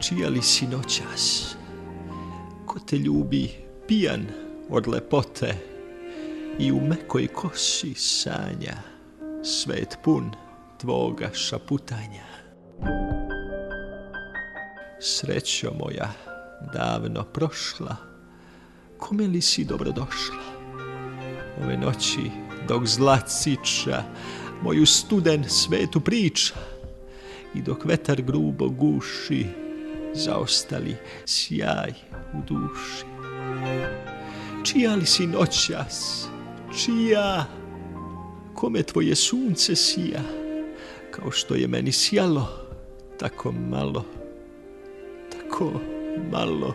čija li si noćas? Ko te ljubi pijan od lepote i u mekoj kosi sanja svet pun tvoga šaputanja. Srećo moja davno prošla, kome li si dobrodošla? Ove noći dok zla ciča, moju studen svetu priča i dok vetar grubo guši, zaostali sjaj u duši. Čija li si noćas, čija, kome tvoje sunce sija, kao što je meni sjalo, tako malo, tako malo.